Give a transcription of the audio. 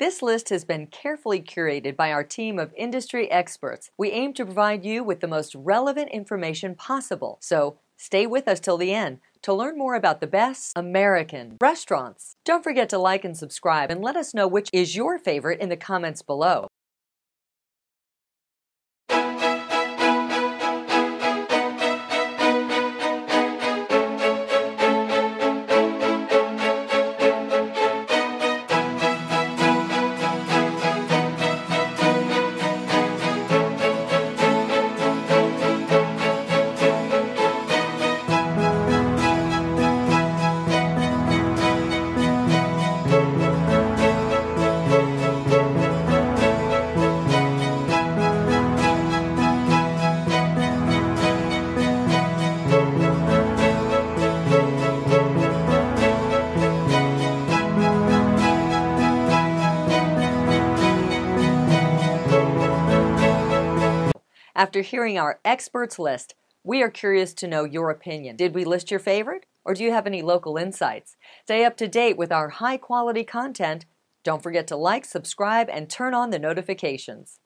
This list has been carefully curated by our team of industry experts. We aim to provide you with the most relevant information possible. So stay with us till the end to learn more about the best American restaurants. Don't forget to like and subscribe and let us know which is your favorite in the comments below. After hearing our experts list, we are curious to know your opinion. Did we list your favorite? Or do you have any local insights? Stay up to date with our high quality content. Don't forget to like, subscribe, and turn on the notifications.